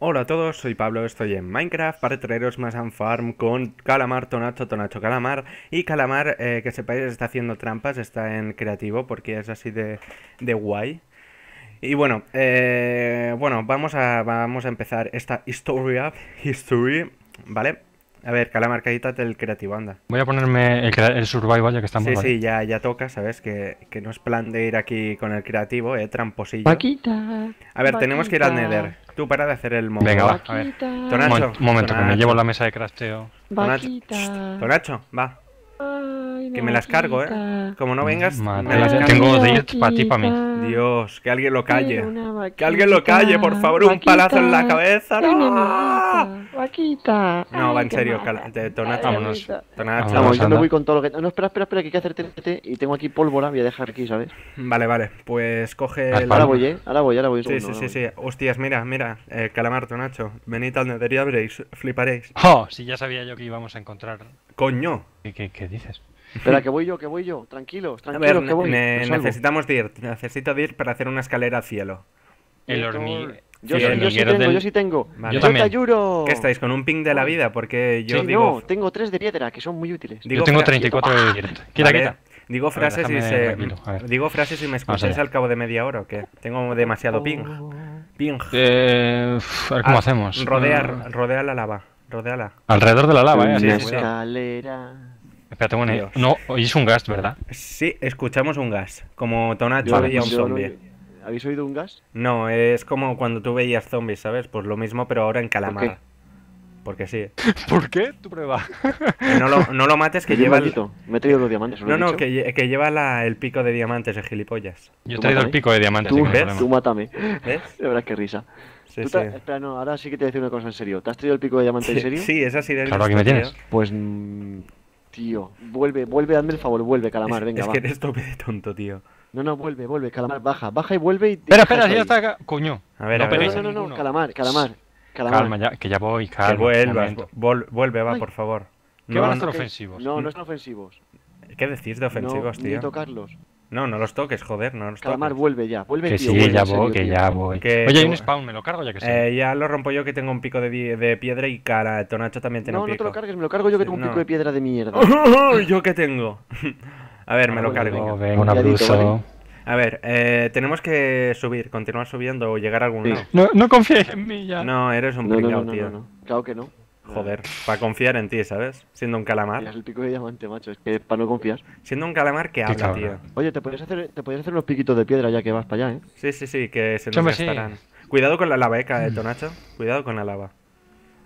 Hola a todos, soy Pablo, estoy en Minecraft para traeros más Farm con Calamar, Tonacho, Tonacho, Calamar y Calamar, eh, que sepáis, está haciendo trampas, está en creativo porque es así de, de guay. Y bueno, eh, bueno, vamos a, vamos a empezar esta historia, history, ¿vale? A ver, Calamar, quítate el creativo, anda. Voy a ponerme el, crea- el survival ya que estamos. Sí, sí, ya, ya toca, ¿sabes? Que, que no es plan de ir aquí con el creativo, eh, tramposillo. Vaquita. A ver, tenemos que ir al Nether. Tú para de hacer el mono. Venga, va. a ver. Un Tonacho. momento, que me Tonacho. llevo la mesa de crafteo. Vaquita. Tonacho, va. Ay, Que me las cargo, ¿eh? Como no vengas, Madre me las cargo. tengo Una dirt pa' ti, pa' mí. Dios, que alguien lo calle. Que alguien lo calle, por favor, un palazo en la cabeza. ¡No! Vaquita. No, va en serio. Ay, Vámonos. Vamos, yo me voy con todo lo que. No, espera, espera, espera, que hay que hacer TNT y tengo aquí pólvora, voy a dejar aquí, ¿sabes? Vale, vale, pues coge el... Ahora voy, ¿eh? Ahora voy, ahora voy. Sí, sí, segundo, sí, sí. Hostias, mira, mira. Eh, calamar, Tonacho. Venid al Nether y. Fliparéis. ¡Oh! Si ya sabía yo que íbamos a encontrar. Coño. ¿Qué, qué- qué dices? Espera, que voy yo, que voy yo. Tranquilos, A tranquilos, ver, que voy. ne- necesitamos DIRT. Necesito DIRT para hacer una escalera al cielo. El hormiguero. Yo, Sí, sí, yo sí tengo, del- yo sí tengo. Vale. Yo Yo también. te ayudo. ¿Qué estáis? ¿Con un ping de la vida? Porque yo Sí, digo... no, tengo tres de piedra que son muy útiles. digo Yo tengo fra- 34 de dirt. Quita, Vale, quita. Digo ver, frases y se... Digo frases y me escucháis al cabo de media hora o qué? Tengo demasiado ping. Ping. Eh, a ver cómo Ah, hacemos. Rodea, Eh, rodea la lava. Rodéala. alrededor de la lava, eh. Sí, sí. escalera. Espérate, bueno. Dios. No, oís un gas, ¿verdad? Sí, escuchamos un gas. Como Tonacho Yo- veía un zombie. ¿Habéis oído un gas? No, es como cuando tú veías zombies, ¿sabes? Pues lo mismo, pero ahora en calamar. Porque sí. ¿Por qué? Tu prueba. No lo, no lo mates, que lleva... el- maldito, Me he traído los diamantes. ¿os lo No, no, dicho? que, que lleva la- el pico de diamantes, el gilipollas. Yo he traído el pico de diamantes, Tú, que ¿ves? tú mátame. ¿Ves? De verdad, qué risa. Sí, sí. Espera, no, ahora sí que te voy a decir una cosa en serio. ¿Te has traído el pico de diamante en serio? Sí, es así de Claro, aquí me tienes. Pues, mm, tío, vuelve, vuelve, hazme el favor, vuelve, calamar, Es- venga, es va. que eres tope de tonto, tío. No, no, vuelve, vuelve, calamar, baja, baja y vuelve y... Espera, espera, ya está acá. Coño. A ver, no a ver. No, no, no, no, calamar, calamar, calamar. Calma, ya, que ya voy, calma. que vuelvas. vuelve, va, Ay. por favor. ¿Qué No, van a no- hacer ofensivos? No, no son ofensivos. ¿Qué decís de ofensivos, no, tío? Ni tocarlos. No, no los toques, joder, no los Calamar, toques. vuelve ya, vuelve, Que tío, sí, vuelve, ya voy, que tío. ya voy. Que- Oye, hay un spawn, me lo cargo ya que sí. Eh, ya lo rompo yo que tengo un pico de, de piedra y cara. Tonacho también tiene No, un no te pico. lo cargues, me lo cargo yo que tengo un No. pico de piedra de mierda. ¿Yo qué tengo? A ver, me lo bueno, cargo. Venga. un abrazo. A ver, eh, tenemos que subir, continuar subiendo o llegar a algún Sí. lado. No, no confiéis en mí ya. No, eres un No, no, pringao, no, no, tío. no, no. Claro que no. Joder, para confiar en ti, ¿sabes? Siendo un calamar. el pico de diamante, macho, es que para no confiar. Siendo un calamar que habla, tío. Oye, te podrías hacer, te podrías hacer unos piquitos de piedra ya que vas para allá, ¿eh? Sí, sí, sí, que se nos sí. gastarán. Cuidado con la lava, eh, Tonacho. Cuidado con la lava.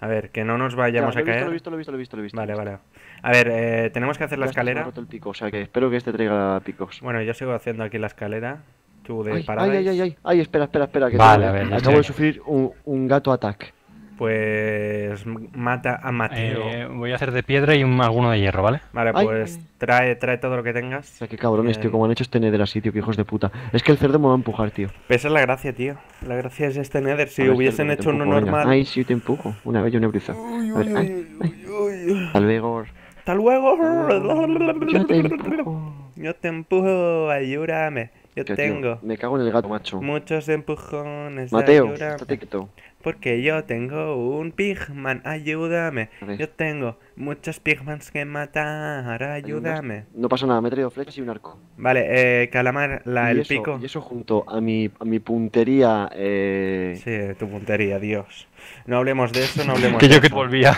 A ver, que no nos vayamos Ya, a caer. Lo he visto, lo he visto, lo he visto, lo he visto. Vale, vale. A ver, eh, tenemos que hacer la Ya escalera. roto el pico, o sea que espero que este traiga picos. Bueno, yo sigo haciendo aquí la escalera. Tú de Ay, ay, ay, ay, ay, ay, espera, espera, espera. Que Vale, a ver, acabo de sufrir un, un gato attack. Pues mata a Mateo. Eh, voy a hacer de piedra y un, alguno de hierro, ¿vale? Vale, ay. pues trae, trae todo lo que O tengas. sea, qué cabrones, tío, Bien. como han hecho este nether así, tío, que hijos de puta. Es que el cerdo me va a empujar, tío. Esa es la gracia, tío. La gracia es este Nether. Si ver, hubiesen cerdo, hecho uno venga. normal. Ay, sí, te empujo. Una vez yo una bruza. A ver, ay, ay. Al Vegor. Hasta luego. Yo te empujo. Yo te empujo, ayúdame. Yo tío, tengo me cago en el gato, macho. muchos empujones. Mateo, ayúdame. estate quieto. Porque yo tengo un pigman, ayúdame. Yo tengo muchos pigmans que matar, ayúdame. No pasa nada, me he traído flechas y un arco. Vale, eh, calamar, la, el eso, pico. Y eso junto a mi, a mi puntería. Eh... Sí, tu puntería, Dios. No hablemos de eso, no hablemos Que de yo que eso. volvía.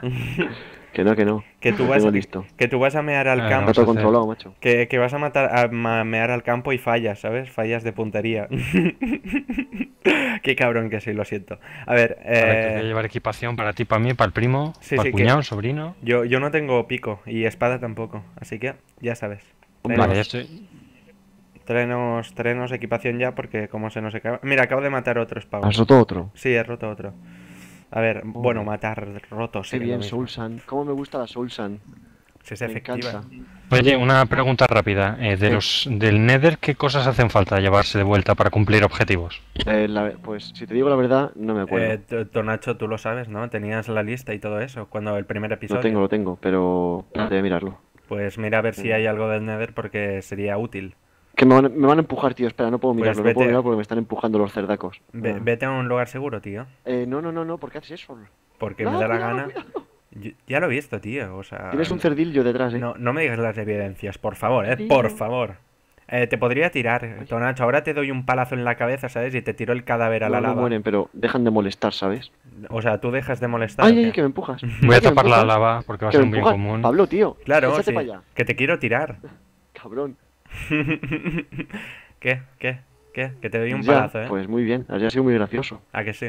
Que no, que no. Que tú vas, listo. que tú vas a mear al Ah, campo. todo controlado, macho. Que, que vas a matar a ma- mear al campo y fallas, ¿sabes? Fallas de puntería. Qué cabrón que soy, lo siento. A ver, A ver, que voy a eh, llevar equipación para ti, para mí, para el primo, Sí, para sí, el que- cuñado, sobrino. yo, yo no tengo pico y espada tampoco, así que ya sabes. Vale, ya estoy. tráenos, tráenos equipación ya porque como se nos acaba... Mira, acabo de matar otro spawn. Has roto otro. Sí, he roto otro. A ver, bueno, matar roto, sí. Qué bien. Soul Sand. ¿Cómo me gusta la Soul Sand? Si es Me efectiva. encanta. Oye, una pregunta rápida. Eh, de Sí. los del Nether, ¿qué cosas hacen falta llevarse de vuelta para cumplir objetivos? Eh, la- pues si te digo la verdad, no me acuerdo. Eh, Tonacho, tú lo sabes, ¿no? Tenías la lista y todo eso cuando el primer episodio. lo tengo, lo tengo, pero voy a mirarlo. Pues mira a ver si hay algo del Nether porque sería útil. Que me van, me van a empujar, tío. Espera, no puedo Pues mirarlo. No puedo vete. mirar porque me están empujando los cerdacos. Ve- Ah. Vete a un lugar seguro, tío. Eh, no, no, no, no. ¿Por qué haces eso? Porque No, me da la cuidado, gana. cuidado. Yo- ya lo he visto, tío. O sea. Tienes un cerdillo detrás, eh. No, no me digas las evidencias, por favor, eh. Tío. Por favor. Eh, te podría tirar, Tonacho. Ahora te doy un palazo en la cabeza, ¿sabes? Y te tiro el cadáver a No, la no lava. mueren, pero dejan de molestar, ¿sabes? O sea, tú dejas de molestar. Ay, ¿o ay, que me empujas. Voy a tapar la lava porque va a ser un bien común. Pablo, tío. Claro, échate sí. para allá. Que te quiero tirar. Cabrón. ¿Qué? ¿Qué? ¿Qué? Que te doy un Ya, palazo, ¿eh? Pues muy bien. Ha sido muy gracioso. ¿A que sí?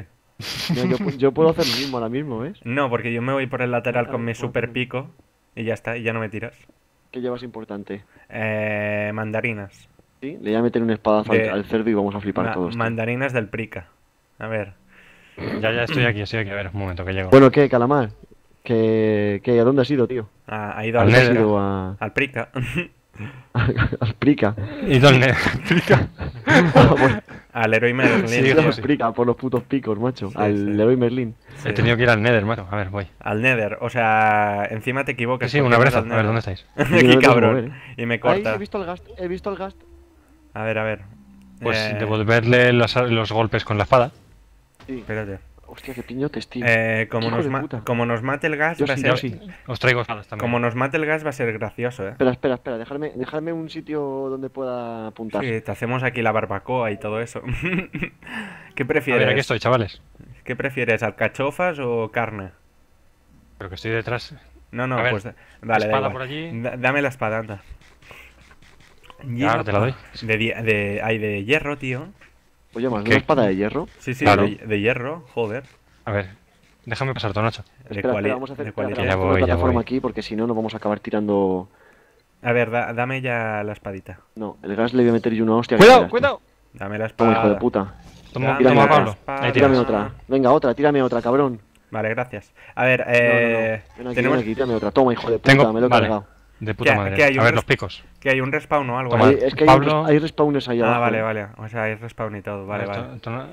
Mira, yo, pu- yo puedo hacer lo mismo ahora mismo, ¿ves? No, porque yo me voy por el lateral Ah, con mi pues, super pues. pico y ya está, y ya no me tiras. ¿Qué llevas importante? Eh, mandarinas. ¿Sí? Le voy a meter un espadazo De- al, cerdo y vamos a flipar Ma- todos. mandarinas del prica. A ver. Ya, ya estoy aquí, estoy aquí. A ver, un momento que llego. Bueno, ¿qué, Calamar? ¿Qué, qué, ¿A dónde has ido, tío? Ha, ha ido Al al, ¿Dónde has Nether. ido a... al prica. al Prica? ¿Y dónde? al héroe Merlin. Sí, tío. tío, Al Prica, por los putos picos, macho. Sí, al sí. Leroy Merlin. Sí. He tenido que ir al Nether, macho. A ver, voy. Al Nether. O sea, encima te Sí, equivocas. sí, un abrazo. A ver. ¿dónde estáis? Aquí, cabrón. mover, eh. Y me Ay, corta. he visto el gast, he visto el gast. A ver, a ver. Pues Eh, devolverle los, los golpes con la espada. Sí. Espérate. Hostia, qué piñotes, tío. Eh, como, Hijo nos de ma- puta. como nos mate el gas, Yo va a sí, ser. yo sí. Os traigo espadas también. Como nos mate el gas, va a ser gracioso, ¿eh? Espera, espera, espera. Dejarme, dejarme un sitio donde pueda apuntar. Sí, te hacemos aquí la barbacoa y todo eso. ¿Qué A prefieres? ver, aquí estoy, chavales. ¿Qué prefieres, alcachofas o carne? Pero que estoy detrás. No, no, A ver, pues vale, da espada igual. por allí. Da- dame la espada, anda. Ahora te la doy. De, di- de, hay de hierro, tío. Oye, más ¿Qué? una espada de hierro. Sí, sí, Claro. de, de hierro, joder. A ver, déjame pasar, Tonacho. De, espera, vamos a hacer, de Ya vamos a hacer voy, una ya plataforma voy. aquí porque si no, nos vamos a acabar tirando. A ver, da- dame ya la espadita. No, el gas le voy a meter yo una hostia. ¡Cuidado, cuidado! Dame la Toma, espada. hijo de puta. Toma, tírame toma Pablo. Ahí Tírame otra. Venga, otra, tírame otra, cabrón. Vale, gracias. A ver, No, no, no. eh, Ven aquí, tenemos ven aquí, tírame otra. Toma, hijo de puta, Tengo- me lo he vale. cargado. De puta ¿Qué- madre. qué hay, A ver, los picos. que hay un respawn o algo. Toma. es que hay, Pablo- hay respawns ahí Ah, abajo. vale, eh. vale. O sea, hay respawn y todo. Vale, A ver, vale.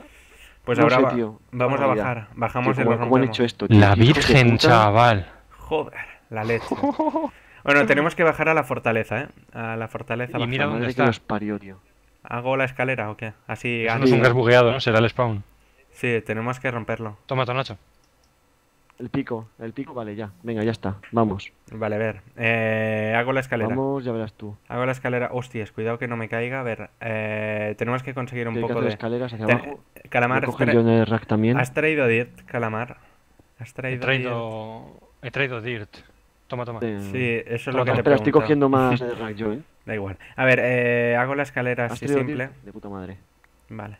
Pues No ahora sé, tío. vamos a bajar. Bajamos lo ¿cómo, han hecho esto, tío? La Virgen, chaval. Joder, la leche. Bueno, tenemos que bajar a la fortaleza, ¿eh? A la fortaleza. Y mira La dónde madre está. que los parió, tío. ¿Hago la escalera o qué? Así, Eso ah, no es un gas bugueado, ¿no? Será el spawn. sí, tenemos que romperlo. Toma, Tonacho. El pico, el pico, vale, ya. Venga, ya está. Vamos. Vale, a ver. Eh, hago la escalera. Vamos, ya verás tú. Hago la escalera. Hostias, cuidado que no me caiga. A ver, eh, tenemos que conseguir un Hay que poco hacer de... escaleras hacia Ten- abajo. Calamar, has, tra- yo en el rack también. has traído dirt, Calamar. Has He traído, traído. He traído Dirt. Toma, toma. Eh, dirt. Sí, eso es Toma, lo que te Espera, estoy cogiendo más de rack yo, ¿eh? Da igual. A ver, eh, hago la escalera ¿Has así traído simple. dirt? De puta madre. Vale.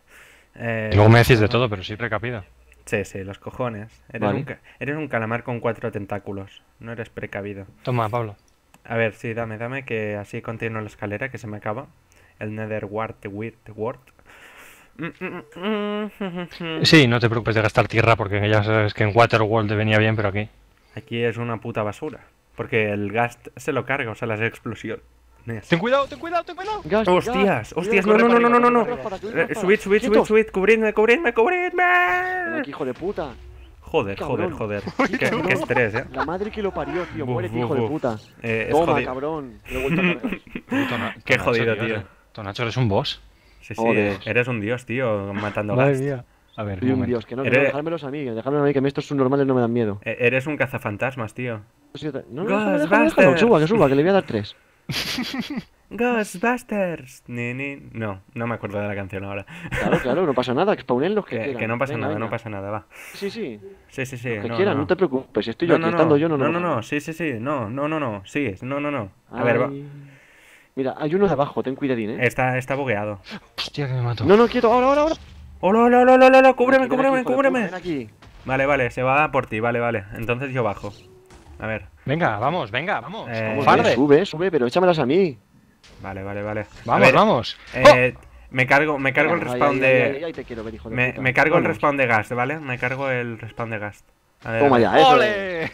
Eh, luego me decís de todo, pero sí precapido. Sí, sí, los cojones. Eres, Vale. un, eres un calamar con cuatro tentáculos. No eres precavido. Toma, Pablo. A ver, sí, dame, dame, que así continúo la escalera, que se me acaba. El Nether Wart, Weird Wart. Sí, no te preocupes de gastar tierra porque ya sabes que en Waterworld te venía bien, pero aquí. Aquí es una puta basura. Porque el gas se lo carga, o sea, las explosiones. Ten cuidado, ten cuidado, ten cuidado. Gas, Hostias, gas, hostias, no, no, no, no, no, no, Eh, Subid, subid, subid, subid, cubridme, cubridme, cubridme. aquí, hijo de puta. Joder, joder, joder. Qué, qué estrés, eh. La madre que lo parió, tío. Buf, Muérete, buf, hijo de puta. Eh, Toma, jodido. cabrón. Lo he vuelto a cargar. Tona- Qué jodido, tío. Tonacho, eres un boss. Sí, sí, Joder. eres un dios, tío, matando gas. mía. A ver, Soy un momento. dios, que no, que no, Eres- dejármelos a mí, dejármelos a mí, que a mí estos subnormales no me dan miedo. E- Eres un cazafantasmas, tío. No, no, no, déjame, suba, que suba, que le voy a dar tres. Ghostbusters. Ni, ni. No, no me acuerdo de la canción ahora. Claro, claro, no pasa nada, que spawnen los que, Que, quieran. que no pasa Venga, nada, venga. no pasa nada, va. Sí, sí, Sí, sí, sí. los que no, quieran, no, no, te preocupes, estoy yo aquí, estando yo no, no, no. no, no, sí, sí, sí, no, no, no, no, sí, no, no, no. A ver, va. Mira, hay uno de abajo, ten cuidadín, eh. Está, está bugueado. Hostia, que me mato. No, no, quieto, ahora, ahora, ahora. ¡Hola, hola, hola, hola, hola! ¡Cúbreme, cúbreme, cúbreme! Ven aquí. Vale, vale, se va por ti, vale, vale. Entonces yo bajo. A ver, Venga, vamos, venga, vamos. Eh, Vamos, sube, sube, pero échamelas a mí. vale, vale, vale. Vamos, ver, vamos. eh, me cargo, me cargo el respawn ay, de. ay, ay, ay, te quiero ver, hijo de Me, cargo el respawn de gas, ¿vale? Me cargo el respawn de gas. A ver, Toma ya, eso. es. ¡Ole!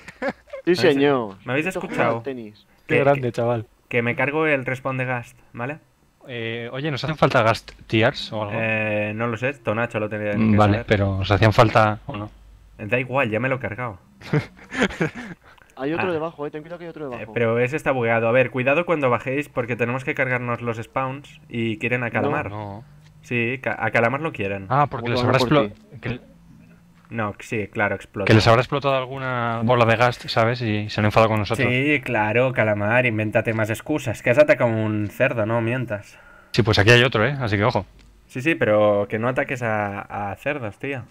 Sí, señor. ¿Me habéis escuchado? tenis. Qué Que- grande, chaval. Que me cargo el respawn de gas, ¿vale? Eh, oye, ¿nos hacen falta gas tiers o algo? Eh, no lo sé, Tonacho lo tenía que vale, saber. pero ¿os hacían falta o no? Da igual, ya me lo he cargado. Hay otro Ah. debajo, eh. Ten cuidado que hay otro Eh, debajo. pero ese está bugueado. A ver, cuidado cuando bajéis porque tenemos que cargarnos los spawns y quieren a Calamar. No. Sí, ca- a Calamar lo quieren. Ah, porque ¿Cómo les habrá, por explo- que, No, sí, claro, explota. que les habrá explotado alguna bola de gas, ¿sabes? Y se han enfadado con nosotros. Sí, claro, Calamar, invéntate más excusas. Que has atacado un cerdo, no mientas. Sí, pues aquí hay otro, ¿eh? Así que ojo. Sí, sí, pero que no ataques a, a cerdos, tío.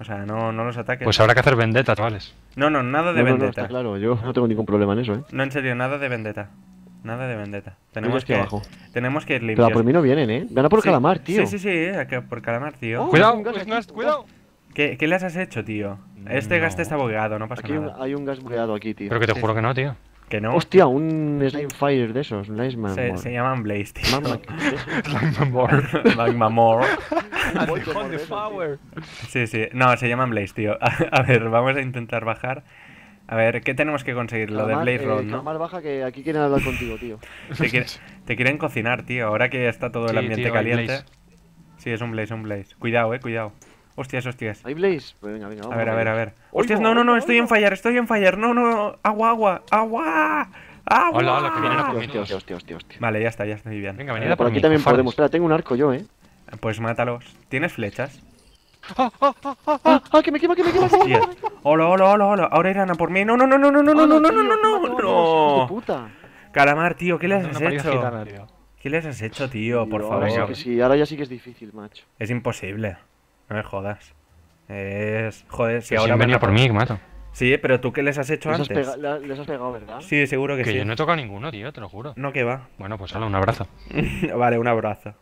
O sea, no, no los ataques. Pues habrá que hacer vendetta, chavales. No, no, nada de no, no, no, vendetta. está claro. Yo no tengo ningún problema en eso, eh. No, en serio, nada de vendetta. Nada de vendetta. Tenemos que, abajo. tenemos que ir Pero limpios. por mí no vienen, eh. Gana por Sí. calamar, tío. Sí, sí, sí, por calamar, tío. Oh, Cuidado, gas. Gnast, cuidado. ¿Qué, qué les has hecho, tío? Este No. gaste está bugueado, no pasa Aquí hay un, nada. hay un gas bugueado aquí, tío. Pero que te Sí, juro que no, tío. Que no. Hostia, un Slime Fire de esos. Un Slime Se, se llaman Blaze, tío. Magma More. Sí, sí. No, se llaman Blaze, tío. A ver, vamos a intentar bajar. A ver, ¿qué tenemos que conseguir? Lo de Blaze Road, ¿no? Calamar baja que aquí quieren hablar contigo, tío. Te, quiere- te quieren cocinar, tío. Ahora que está todo el Sí, ambiente tío, caliente. Sí, es un Blaze, un Blaze. Cuidado, eh, cuidado. Hostias, hostias. ¿Hay Blaze? Pues venga, venga, vamos. A ver, a ver, a ver. Oigo, Hostias, no, no, no, oigo, estoy en fallar, estoy en fallar. No, no, agua, agua, agua. Agua. Hola, hola, que vienen a por mí Hostia, hostia, hostia, hostia. Vale, ya está, ya estoy bien. Venga, Eh, venid a por por aquí mí, también cojones. podemos. Espera, tengo un arco yo, eh. Pues mátalos. ¿Tienes flechas? ¡Ah, ah, que me quema, que me quema! que me Hostia. quema! Hola, hola, hola, hola. Ahora irán a por mí. No, no, no, no, no, no, no, no, no, no, no, no, no. puta! Calamar, tío, ¿qué les has hecho? ¿Qué les has hecho, tío? Por favor. ahora ya sí que es difícil, macho. Es imposible. No me jodas. Es. Joder, si Si ahora han van venido a por mí, que mato. Sí, pero tú qué les has hecho Les has, antes. pega- les has pegado, ¿verdad? Sí, seguro que, Que sí. yo no he tocado ninguno, tío, te lo juro. No, que va. Bueno, pues hala, un abrazo. vale, un abrazo.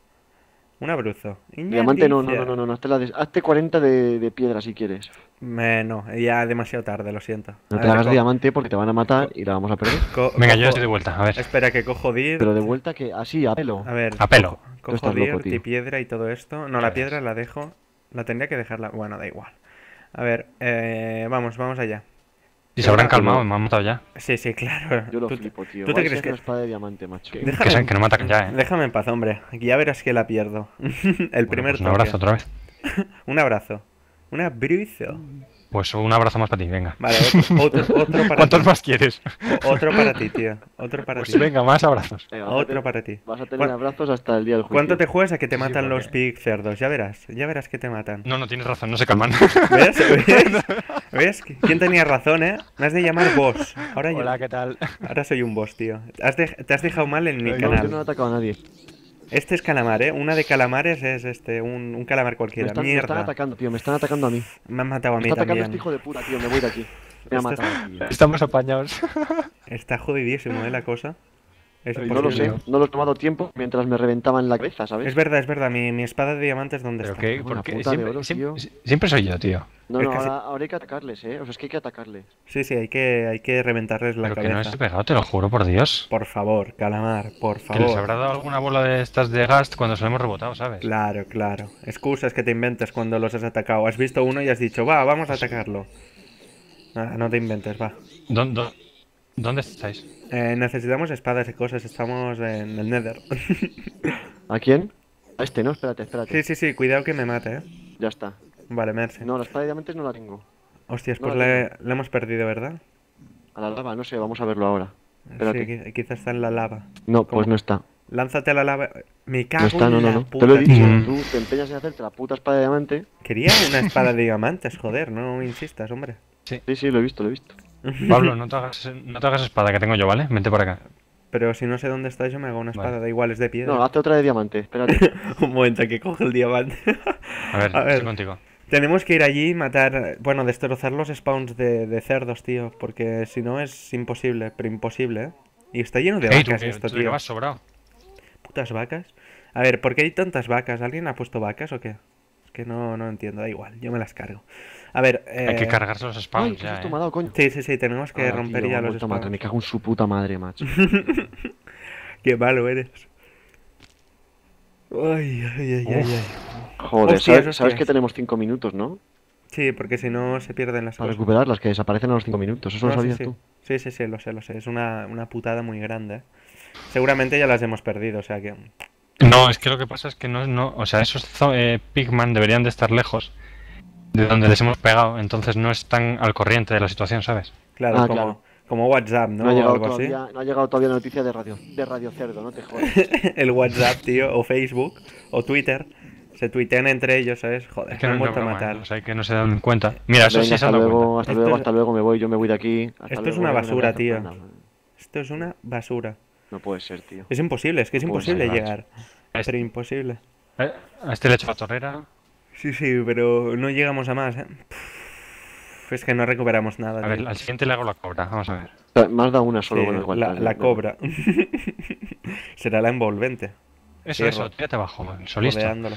Un abrazo. Diamante no, no, no, no, no, hazte, la de- hazte 40 de, de piedra si quieres. Me- no, ya demasiado tarde, lo siento. No A te ver, hagas co- diamante porque te van a matar y la vamos a perder. co- Venga, cojo- yo estoy de vuelta, a ver. Espera, que cojo dir. Pero de vuelta que así, a pelo. A ver. A pelo. Cojo, Tú cojo dirt y piedra y todo esto. No, la piedra la dejo. La tendría que dejarla. Bueno, da igual. A ver, eh, vamos, vamos allá. Y se habrán calmado, me han matado ya. Sí, sí, claro. Yo lo Tú- flipo, tío. ¿tú te crees que- espada de diamante, macho. Que, Déjame- que no me ataquen ya, eh. Déjame en paz, hombre. Aquí ya verás que la pierdo. El Bueno, primer pues un abrazo otra vez. Un abrazo. Un abrazo. Pues un abrazo más para ti, venga. Vale, otro, otro, otro para ¿Cuántos ti. más quieres? Otro para ti, tío. Otro para Pues ti. venga, más abrazos. Venga, Otro para ti. Vas a tener ¿Cuán- abrazos hasta el día del juicio. ¿Cuánto te juegas a que te sí, matan los porque- pig cerdos? Ya verás. Ya verás que te matan. No, no, tienes razón, no se calman. ¿Ves? ¿Ves? ¿Ves? ¿Quién tenía razón, eh? Me has de llamar boss. Ahora, yo- Hola, ¿qué tal? ahora soy un boss, tío. Has de- Te has dejado mal en mi No, yo no he canal. atacado a nadie. Este es calamar, eh. Una de calamares es este, un, un calamar Me cualquiera. están, me están atacando, tío. Me están atacando a mí. Me han matado a Me mí está atacando este hijo de puta, tío. Me voy de aquí. Me ha matado. Estamos apañados. Está jodidísimo, eh, la cosa. Es Ay, No lo sé. No lo he tomado tiempo mientras me reventaban la cabeza, ¿sabes? Es verdad, es verdad. Mi, mi espada de diamantes, ¿dónde Pero está? qué, ¿por qué? de Siempre, oro, siempre- tío. siempre soy yo, tío. No, Es no, que ahora, ahora hay que atacarles, ¿eh? O sea, es que hay que atacarles. Sí, sí, hay que, hay que reventarles la Pero que no cabeza. estoy pegado, te lo juro, por Dios. Por favor, calamar, por Que les favor. habrá dado alguna bola de estas de gas cuando se lo hemos rebotado, ¿sabes? Claro, claro. Excusas que te inventes cuando los has atacado. Has visto uno y has dicho, va, vamos a atacarlo. Ah, no te inventes, va. ¿Dó- dó- ¿Dónde estáis? Eh, necesitamos espadas y cosas, estamos en el Nether. ¿A quién? A este, no, espérate, espérate. sí, sí, sí, cuidado que me mate, eh. Ya está. Vale, merci. No, la espada de diamantes no la tengo. Hostias, no pues la le, le hemos perdido, ¿verdad? A la lava, no sé, vamos a verlo ahora. Espérate. Sí, qui- quizás está en la lava. No, ¿Cómo? pues no está. Lánzate a la lava. Me cago No está, en no, no, la no. puta, Te lo he dicho, tío. Mm. tú te empeñas en hacerte la puta espada de diamante. Quería una espada de diamantes, joder, no insistas, hombre. Sí, sí, lo he visto, lo he visto. Pablo, no te hagas, no te hagas espada que tengo yo, ¿vale? Vente por acá. Pero si no sé dónde está, yo me hago una espada, Vale. da igual, es de piedra. No, hazte otra de diamante, espérate. Un momento, que coge el diamante. A ver, A ver. estoy contigo. Tenemos que ir allí y matar, bueno, destrozar los spawns de, de cerdos, tío, porque si no es imposible, pero imposible, ¿eh? Y está lleno de tú, vacas que- esto, tú tío. vas sobrado. Putas vacas. A ver, ¿por qué hay tantas vacas? ¿Alguien ha puesto vacas o qué? Es que no, no entiendo, da igual, yo me las cargo. A ver, Hay que eh, cargarse los Ay, spawns ¿qué ya, susto eh. coño? Sí, sí, sí, tenemos que Ah, romper tío, ya los matar, spawns. Me cago en su puta madre, macho. Qué malo eres. Ay, ay, ay, ay, ay. Joder, Hostias, ¿sabes, hostias. sabes que tenemos 5 minutos, ¿no? Sí, porque si no se pierden las Para cosas. recuperarlas, que desaparecen a los 5 minutos. ¿Eso No, lo sabías sí. tú? Sí, sí, sí, lo sé, lo sé. Es una, una putada muy grande. ¿eh? Seguramente ya las hemos perdido, o sea que... No, es que lo que pasa es que no, no o sea, esos eh, Pigman deberían de estar lejos de donde les hemos pegado, entonces no están al corriente de la situación, ¿sabes? Claro, Ah, como, claro. como WhatsApp, ¿no? No, ha llegado algo así. todavía, no ha llegado todavía noticia de Radio, de Radio Cerdo, no te jodas. El WhatsApp, tío, o Facebook, o Twitter. Se tuitean entre ellos, ¿sabes? Joder, Es que no han vuelto a matar. O sea, que no se dan cuenta. Mira, eso Venga, sí se hasta han dado luego, cuenta. hasta luego, es- hasta luego, me voy, yo me voy de aquí. Hasta Esto es una basura, tío. Esto es una basura. No puede ser, tío. Es imposible, es que es No imposible ser, llegar. Es- Pero imposible. Eh, A este le echo la torrera. Sí, sí, pero no llegamos a más, ¿eh? Pff, Es que no recuperamos nada, A ver, al siguiente le hago la cobra. Vamos a ver. Más da una solo Sí, con el la, guantel, la ¿no? cobra. Será la envolvente. Eso, Cierro. eso, tírate abajo, solista. rodeándolo.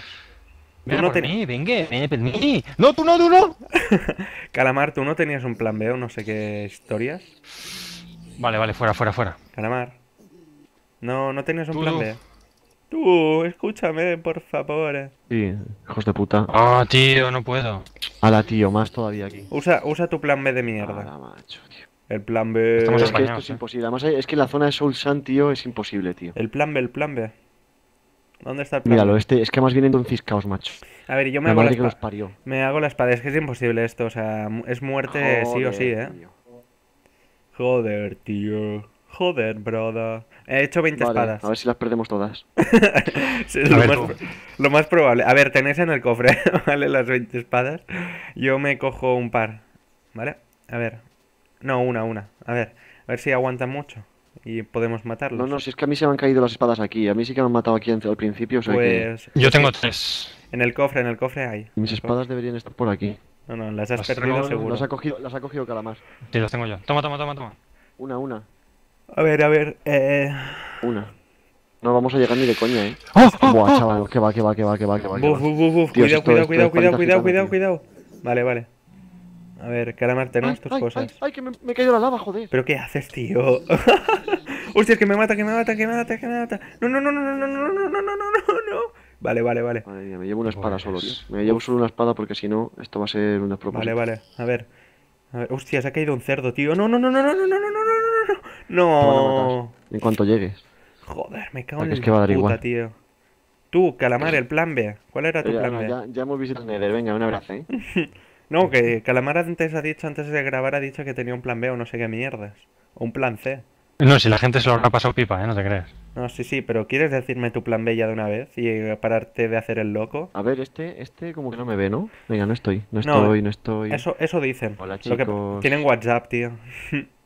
Ven Tú no por te- mí, venga, ven por mí. No, tú no, tú no. Calamar, ¿tú no tenías un plan B o no sé qué historias? Vale, vale, fuera, fuera, fuera. Calamar. No, no tenías un Tú, plan tú. B. Tú, escúchame, por favor. Sí, hijos de puta. Ah, tío, no puedo. Ala, tío, más todavía aquí. Usa, usa tu plan B de mierda. Ala, macho, tío. El plan B. Estamos Es que esto es eh. imposible. Además, es que la zona de Soul Sun, tío, es imposible, tío. El plan B, el plan B. ¿Dónde está el plan Míralo, B? este, es que más vienen ciscaos, macho. A ver, yo me La hago la espada. parió. Me hago la espada, es que es imposible esto, o sea, es muerte sí o sí, eh. tío. Joder, tío. Joder, brother. He hecho 20 Vale, espadas. a ver si las perdemos todas. Sí, lo, ver, más, lo probable. A ver, tenéis en el cofre, ¿vale? Las 20 espadas. Yo me cojo un par, ¿vale? A ver. No, una, una. A ver. A ver si aguantan mucho. Y podemos matarlos. No, no, si es que a mí se me han caído las espadas aquí. A mí sí que me han matado aquí al principio. O sea que Pues. Yo tengo tres. En el cofre, en el cofre hay. mis espadas deberían estar por aquí. No, no, las has Las perdido seguro. Las ha cogido, las ha cogido Calamar. Sí, los tengo yo. Toma, toma, toma, toma. Una, una, A ver, a ver. Eh... una. No vamos a llegar ni de coña, eh. ¡Oh, oh, Buah, oh! chaval, que va, que va, que va, que va, que va. Buf, buf, buf. Tío, Cuidado, esto- cuidado, esto cuidado, cuidado, cuidado, cuidado, cuidado. Vale, vale. A ver, Calamar, tenemos tus cosas. ay, ay, que me, me he caído la lava, joder. ¿Pero qué haces, tío? Hostia, es que me mata, que me mata, que me mata, que me mata. No, no, no, no, no, no, no, no, no, no, no, no, no. Vale, vale, vale. Madre mía, me llevo una espada solo, tío. Pues- Me llevo solo una espada porque si no, esto va a ser un despropósito. Vale, vale. A ver. A ver. Hostia, se ha caído un cerdo, tío. No, no, no, no, no, no, no, no, no, no, no, no. No. En cuanto llegues. Joder, me cago en es la que va a dar puta, igual. tío. Tú, Calamar, el plan B. ¿Cuál era tu Ya, plan B? ya, ya hemos visitado el Nether, venga, un abrazo, eh. No, que Calamar antes ha dicho, antes de grabar, ha dicho que tenía un plan B o no sé qué mierdas. O un plan C. No, si la gente se lo habrá pasado pipa, ¿eh? No te creas. No, sí, sí, pero ¿quieres decirme tu plan B ya de una vez y pararte de hacer el loco? A ver, este, este como que no me ve, ¿no? Venga, no estoy, no No, estoy, no estoy. Eso, eso dicen. Hola, Lo que- chicos. Tienen WhatsApp, tío.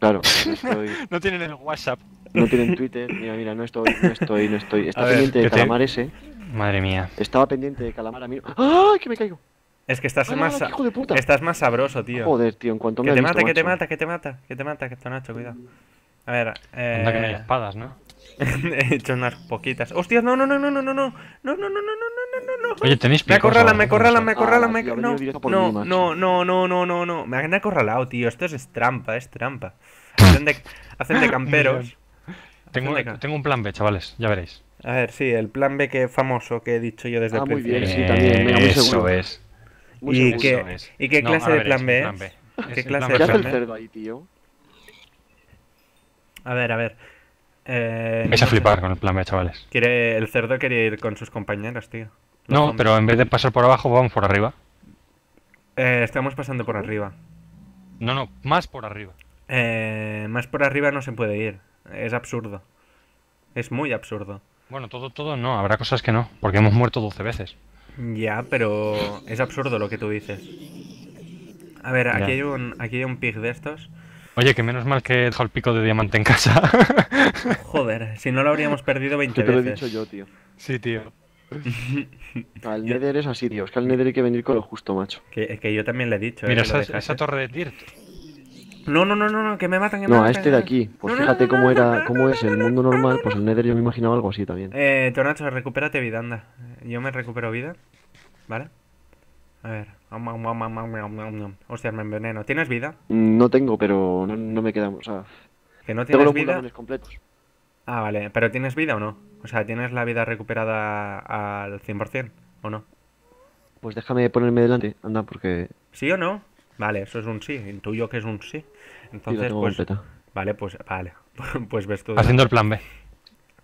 Claro, no estoy. No tienen el WhatsApp. No tienen Twitter. Mira, mira, no estoy, no estoy, no estoy. Está ver, pendiente de te- calamar ese. Madre mía. Estaba pendiente de calamar a mí. ¡Ay, que me caigo! Es que estás ¡Hala, más, hijo de puta! estás más sabroso, tío. Joder, tío, en cuanto me que te visto, mata, que te mata, que te mata, que te mata, que te Nacho, cuidado. A ver, Anda que no hay eh... espadas, ¿no? he hecho unas poquitas. ¡Hostias! No, no, no, no, no, no, no, no, no, no, no, no, no, no, no. Oye, tenéis Me acorralan, me acorralan, me Ah, acorralan, me tío, ha no, no, no, no, no, no, me han acorralado, tío. Esto es trampa, es trampa. Hacen de, hacen de camperos. Tengo, de un plan B, chavales, ya veréis. A ver, sí, el plan B que famoso que he dicho yo desde Ah, el muy bien, principio. sí, también, venga, muy Eso seguro. es. Muy ¿Y seguro. qué- Eso es. y qué No, clase de plan B es? Es ¿Qué clase plan de ¿Qué hace plan el B? cerdo ahí, tío? A ver, a ver. Eh, Vais no a sé. flipar con el plan B, chavales. Quiere, el cerdo quería ir con sus compañeros, tío. No, zombies. pero en vez de pasar por abajo, vamos por arriba. Eh, estamos pasando por arriba. No, no, más por arriba. Eh, más por arriba no se puede ir. Es absurdo. Es muy absurdo. Bueno, todo, todo no, habrá cosas que no, porque hemos muerto 12 veces. Ya, pero es absurdo lo que tú dices. A ver, aquí Ya. hay un aquí hay un pig de estos. Oye, que menos mal que he dejado el pico de diamante en casa. Joder, si no lo habríamos perdido 20 Que te lo he veces. dicho yo, tío. sí, tío. Al Nether es así, tío. Es que al Nether hay que venir con lo justo, macho. Que, que yo también le he dicho. eh, Mira, lo esa, esa torre de Dirt. No, no, no, no, no, que me matan, que me No, a matan. este de aquí. Pues No, fíjate no, cómo era, cómo es el mundo normal, pues el Nether yo me imaginaba algo así también. Eh, Tonacho, recupérate vida, anda. Yo me recupero vida. ¿Vale? A ver. Hostia, me enveneno. ¿Tienes vida? No tengo, pero no, no me queda, o sea, ¿Que no tengo tienes los vida? completos. Ah, vale. ¿Pero tienes vida o no? O sea, ¿tienes la vida recuperada al 100% o no? Pues déjame ponerme delante, anda, porque ¿Sí o no? Vale, eso es un sí. Intuyo que es un sí. Entonces, tengo pues... completa. Vale, pues... Vale. Pues ves tú. de- Haciendo el plan B.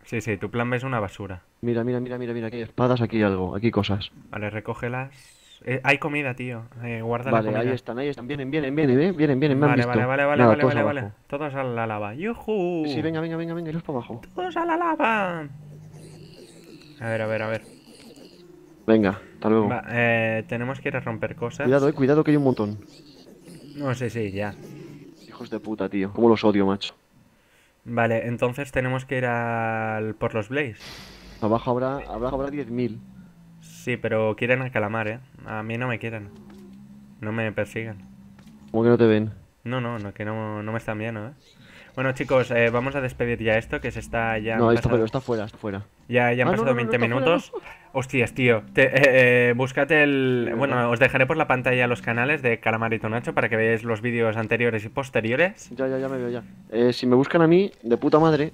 Sí, sí, tu plan B es una basura. Mira, mira, mira, mira, mira, aquí hay espadas, aquí hay algo, aquí hay cosas. Vale, recógelas Eh, hay comida, tío. Eh, guarda la Vale, comida. ahí están, ahí están. Vienen, vienen, vienen, eh. Vienen, vienen, me han Vale, visto. vale, vale, vale, Nada, vale, todos vale, vale. Todos a la lava. ¡Yujú! Sí, venga, venga, venga, venga, iros para abajo. Todos a la lava. A ver, a ver, a ver. Venga, hasta luego. Va, eh, tenemos que ir a romper cosas. Cuidado, eh, cuidado que hay un montón. No, sí, sí, ya. Hijos de puta, tío. Cómo los odio, macho. Vale, entonces tenemos que ir al... por los Blaze. Abajo habrá, abajo habrá 10.000. Sí, pero quieren a Calamar, ¿eh? A mí no me quieren. No me persigan. Como que no te ven. No, no, no que no, no me están viendo, ¿eh? Bueno, chicos, eh, vamos a despedir ya esto, que se está ya... no, está, pero está fuera, está fuera. Ya, ya han Ah, pasado no, no, 20 está fuera, minutos. Hostias, tío. Te, eh, eh, búscate el... Bueno, os dejaré por la pantalla los canales de Calamar y Tonacho para que veáis los vídeos anteriores y posteriores. Ya, ya, ya me veo ya. Eh, si me buscan a mí, de puta madre.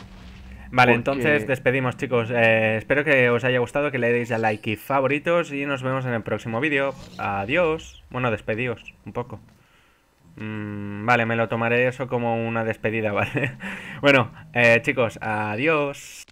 Vale, Porque- entonces despedimos, chicos. Eh, espero que os haya gustado, que le deis a like y favoritos y nos vemos en el próximo vídeo. Adiós. Bueno, despedíos un poco. Mm, vale, me lo tomaré eso como una despedida, ¿vale? bueno, eh, chicos, adiós.